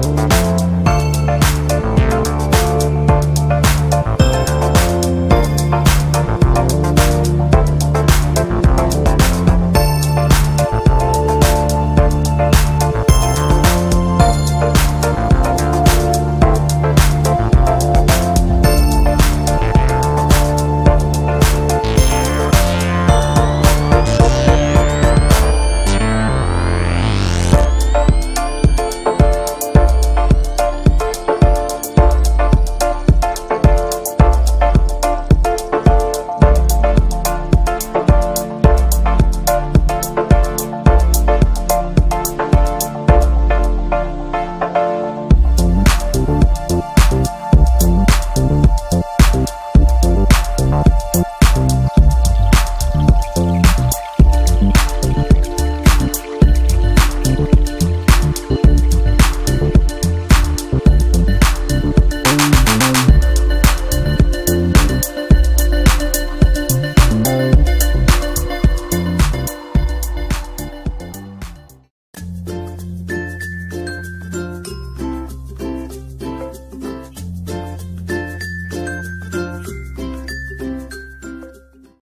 Bye.